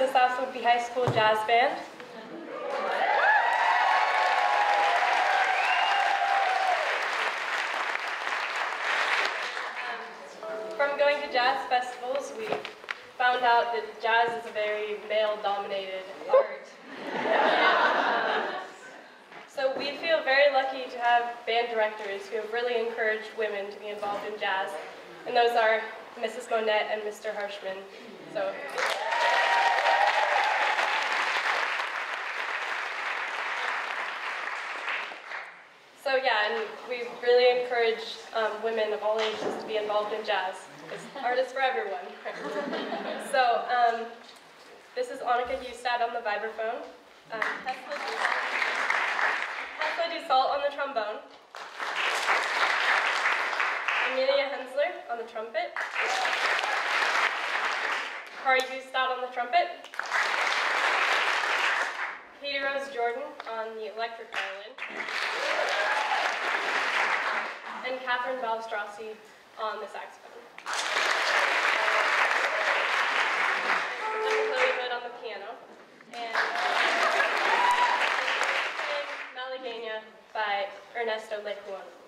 the the High School Jazz Band. From going to jazz festivals, we found out that jazz is a very male-dominated art. So we feel very lucky to have band directors who have really encouraged women to be involved in jazz, and those are Mrs. Monette and Mr. Harshman. So. So yeah, and we really encourage um, women of all ages to be involved in jazz. It's art for everyone. so um, this is Annika Hustad on the vibraphone. Um, Tesla, Dussault on the trombone. Amelia Hensler on the trumpet. Kari Hustad on the trumpet. Katyrose Jordan on the electric violin, and Catherine Ballestrasse on the saxophone. I'm Chloe Hood on the piano, and uh, Malagueña by Ernesto Lecuona.